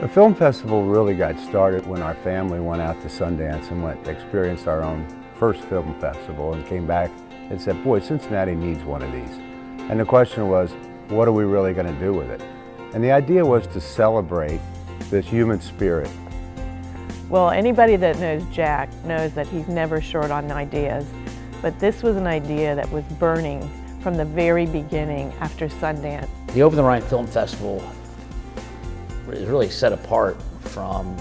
The film festival really got started when our family went out to Sundance and went experienced our own first film festival and came back and said, boy, Cincinnati needs one of these. And the question was, what are we really going to do with it? And the idea was to celebrate this human spirit. Well, anybody that knows Jack knows that he's never short on ideas, but this was an idea that was burning from the very beginning after Sundance. The Over the Rhine Film Festival is really set apart from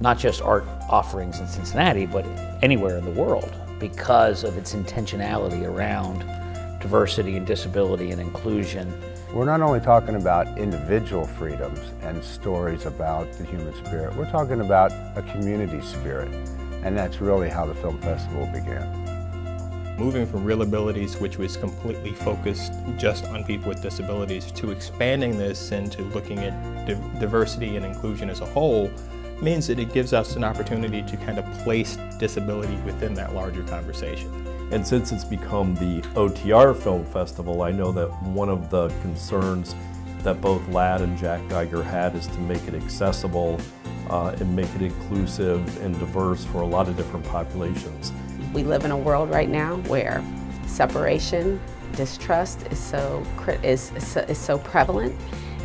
not just art offerings in Cincinnati, but anywhere in the world because of its intentionality around diversity and disability and inclusion. We're not only talking about individual freedoms and stories about the human spirit, we're talking about a community spirit. And that's really how the film festival began. Moving from ReelAbilities, which was completely focused just on people with disabilities, to expanding this into looking at diversity and inclusion as a whole, means that it gives us an opportunity to kind of place disability within that larger conversation. And since it's become the OTR Film Festival, I know that one of the concerns that both LADD and Jack Geiger had is to make it accessible uh, and make it inclusive and diverse for a lot of different populations. We live in a world right now where separation, distrust is so, is, is so prevalent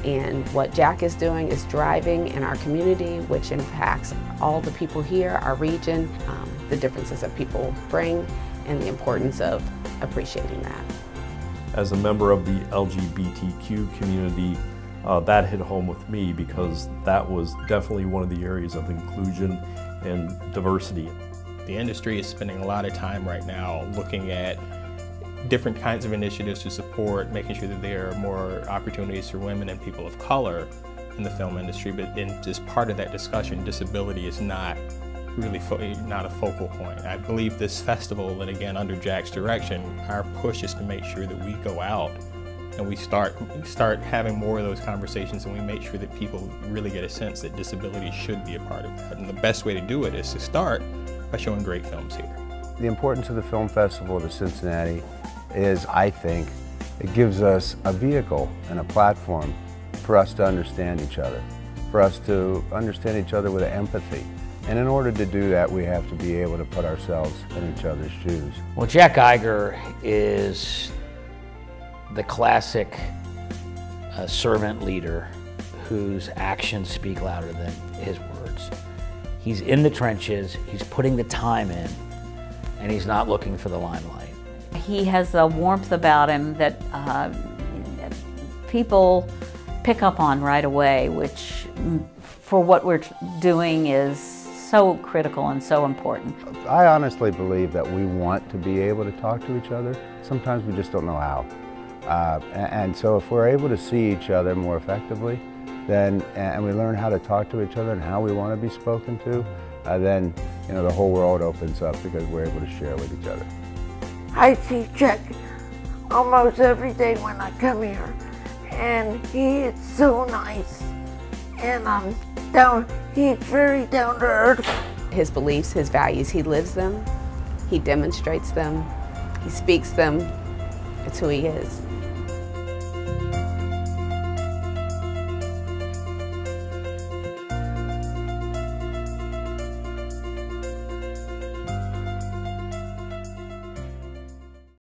and what Jack is doing is driving in our community, which impacts all the people here, our region, um, the differences that people bring, and the importance of appreciating that. As a member of the LGBTQ community, uh, that hit home with me because that was definitely one of the areas of inclusion and diversity. The industry is spending a lot of time right now looking at different kinds of initiatives to support making sure that there are more opportunities for women and people of color in the film industry. But in as part of that discussion, disability is not really not a focal point. I believe this festival, and again under Jack's direction, our push is to make sure that we go out and we start start having more of those conversations and we make sure that people really get a sense that disability should be a part of that. And the best way to do it is to start by showing great films here. The importance of the film festival to Cincinnati is, I think, it gives us a vehicle and a platform for us to understand each other, for us to understand each other with empathy. And in order to do that, we have to be able to put ourselves in each other's shoes. Well, Jack Geiger is the classic uh, servant leader whose actions speak louder than his words. He's in the trenches, he's putting the time in, and he's not looking for the limelight. He has a warmth about him that uh, people pick up on right away, which mm, for what we're doing is so critical and so important. I honestly believe that we want to be able to talk to each other. Sometimes we just don't know how. Uh, and so if we're able to see each other more effectively, then, and we learn how to talk to each other and how we want to be spoken to, uh, then you know, the whole world opens up because we're able to share with each other. I see Jack almost every day when I come here, and he is so nice, and I'm down. He's very down to earth. His beliefs, his values, he lives them, he demonstrates them, he speaks them. It's who he is.